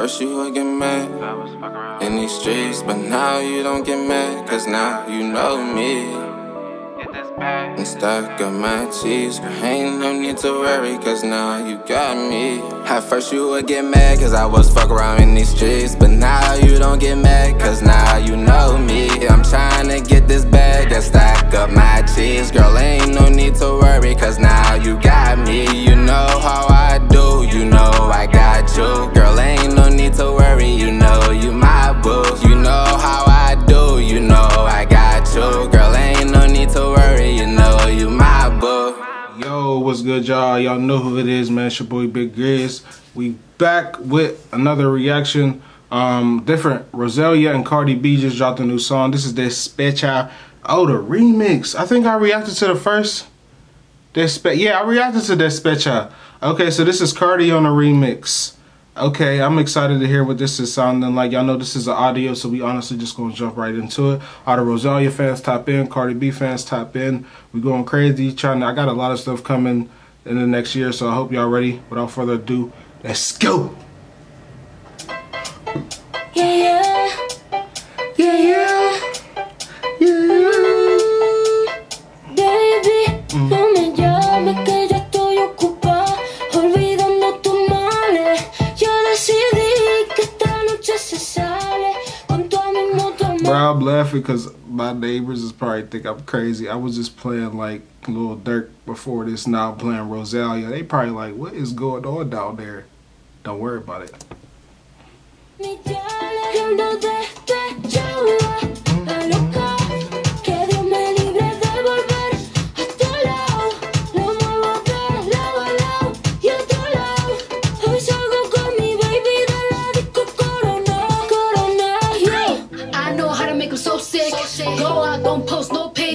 first you would get mad in these streets, but now you don't get mad, cause now you know me. Get this bag and stack up my cheese, ain't no need to worry, cause now you got me. At first you would get mad, cause I was fuck around in these streets, but now you don't get mad, cause now you know me. I'm trying to get this bag and stack up my cheese, girl, ain't no need to worry, cause now you got me. You y'all? Know who it is, man. It's your boy Big Grizz. We back with another reaction. Um, different. Rosalia and Cardi B just dropped a new song. This is Despecha. Oh, the remix. I think I reacted to the first. Despe yeah, I reacted to Despecha. Okay, so this is Cardi on a remix. Okay, I'm excited to hear what this is sounding like. Y'all know this is an audio, so we honestly just gonna jump right into it. All the Rosalia fans top in, Cardi B fans top in. We going crazy, trying to, I got a lot of stuff coming in the next year, so I hope y'all ready. Without further ado, let's go! Yeah, yeah. Laughing because my neighbors is probably think I'm crazy. I was just playing like Lil Durk before this, now I'm playing Rosalia. They probably like, what is going on down there? Don't worry about it.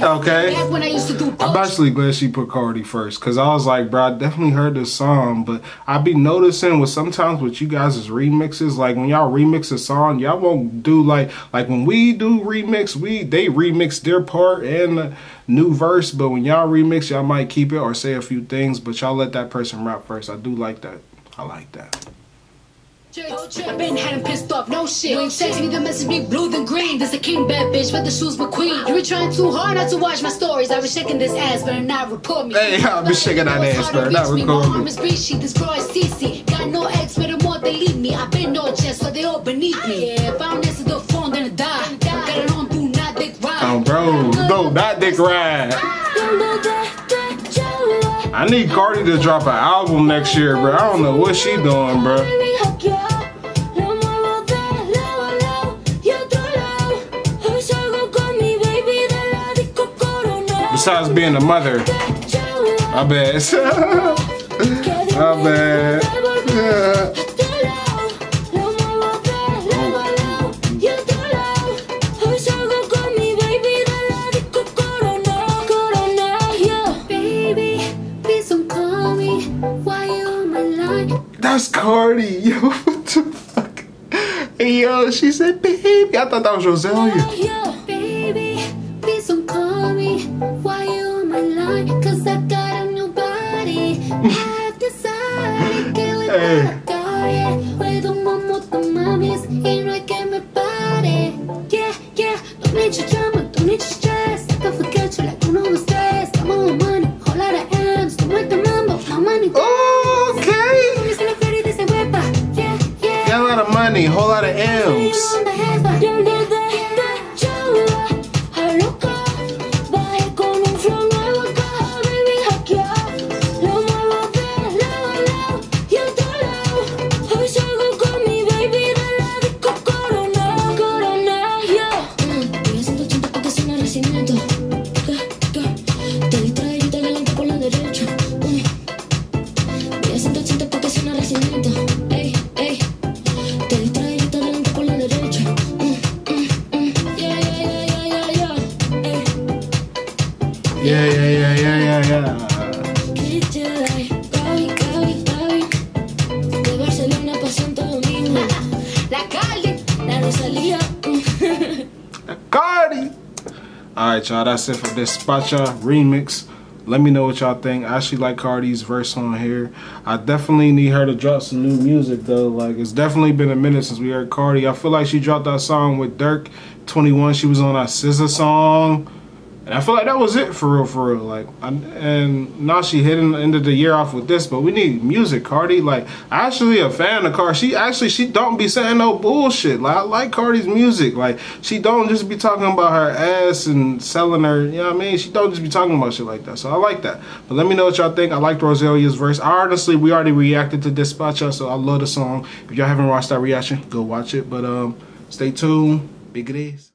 Okay. Back when I used to do I'm actually glad she put Cardi first because I was like, bro, I definitely heard this song, but I be noticing with sometimes with you guys' remixes, like when y'all remix a song, y'all won't do like like when we do remix, we they remix their part and the new verse, but when y'all remix, y'all might keep it or say a few things, but y'all let that person rap first. I do like that. I like that. I've been had him pissed off, no shit. When you text me, the message be blue than green. This a king bad bitch, but the shoes McQueen. You be trying too hard not to watch my stories. I was shaking this ass, better not report me. Hey, I be shaking that ass, better not record me. My is Rishi, this girl is CC. Got no ex, but the more they leave me. I been no chest, so they all beneath me. Yeah, if I don't answer the phone, then I die. Got it on, do not dick ride. Oh, bro, no, not Dick Ride. Yo no despechaba, I need Cardi to drop an album next year, bro. I don't know what she doing, bro. Besides being a mother, my bad. my bad. That's Cardi, yo. What the fuck? Yo, she said, baby. I thought that was Rosalia. Donde jefa, De Barcelona Domingo. La Cali. La Rosalía. Cardi. All right, y'all. That's it for this Spacha remix. Let me know what y'all think. I actually like Cardi's verse on here. I definitely need her to drop some new music though. Like it's definitely been a minute since we heard Cardi. I feel like she dropped that song with Durk 21. She was on that SZA song. And I feel like that was it for real, for real. Like, I, and now she hitting the end of the year off with this, but we need music, Cardi. Like, I actually a fan of Cardi. She actually she don't be saying no bullshit. Like, I like Cardi's music. Like, she don't just be talking about her ass and selling her. You know what I mean? She don't just be talking about shit like that. So I like that. But let me know what y'all think. I liked Rosalia's verse. I honestly, we already reacted to Despacha, so I love the song. If y'all haven't watched that reaction, go watch it. But um, stay tuned. Big it is.